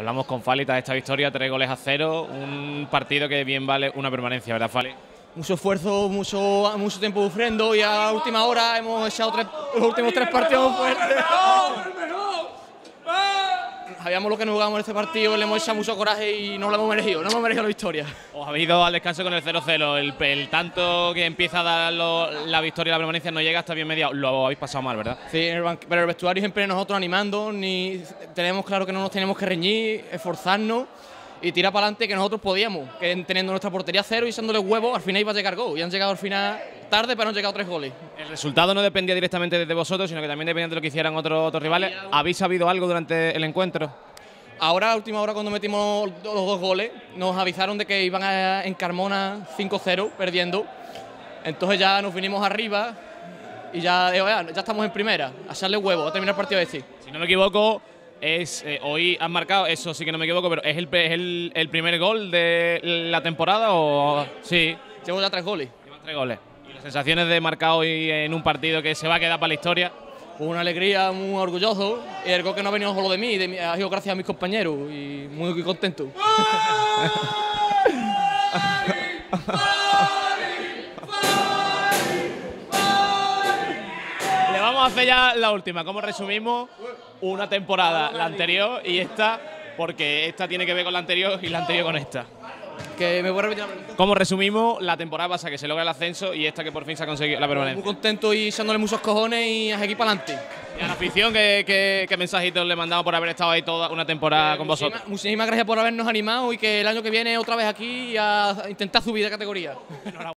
Hablamos con Falita de esta victoria, tres goles a cero, un partido que bien vale una permanencia, ¿verdad, Fali? Mucho esfuerzo, mucho, mucho tiempo sufriendo y a la última hora hemos echado tres, los últimos tres partidos fuertes. Sabíamos lo que nos jugamos en este partido, le hemos echado mucho coraje y no lo hemos merecido, no hemos merecido la victoria. Os habéis ido al descanso con el 0-0, el, el tanto que empieza a dar lo- la victoria y la permanencia no llega hasta bien mediado, lo habéis pasado mal, ¿verdad? Sí, en el banc- pero el vestuario siempre nosotros animando, ni tenemos claro que no nos tenemos que reñir, esforzarnos y tirar para adelante que nosotros podíamos, que teniendo nuestra portería cero y echándole huevos, al final iba a llegar gol. Y han llegado al final tarde, pero han llegado tres goles. El resultado no dependía directamente de vosotros, sino que también dependía de lo que hicieran otros, otros rivales. ¿Habéis sabido algo durante el encuentro? Ahora, a última hora, cuando metimos los dos goles, nos avisaron de que iban a- en Carmona 5-0, perdiendo. Entonces ya nos vinimos arriba y ya, ya, ya estamos en primera, a echarle huevos, a terminar el partido de sí. Si no me equivoco, es eh, hoy han marcado, eso sí que no me equivoco, pero ¿es el, es el, el primer gol de la temporada o...? Sí, Llevo ya tres goles. llevas tres goles. ¿Y las sensaciones de marcar hoy en un partido que se va a quedar para la historia? Con una alegría, muy orgulloso. Y el gol que no ha venido solo de mí, de mí, ha sido gracias a mis compañeros y muy contento. Vamos a hacer ya la última. ¿Cómo resumimos una temporada, la anterior y esta? Porque esta tiene que ver con la anterior y la anterior con esta. Que me voy a repetir la pregunta. ¿Cómo resumimos la temporada pasada que se logra el ascenso y esta que por fin se ha conseguido la Muy permanencia? contento y echándole muchos cojones y a seguir para adelante. Y a la afición, ¿qué, qué, qué mensajitos le mandamos por haber estado ahí toda una temporada con vosotros? Muchísimas gracias por habernos animado y que el año que viene otra vez aquí a intentar subir de categoría.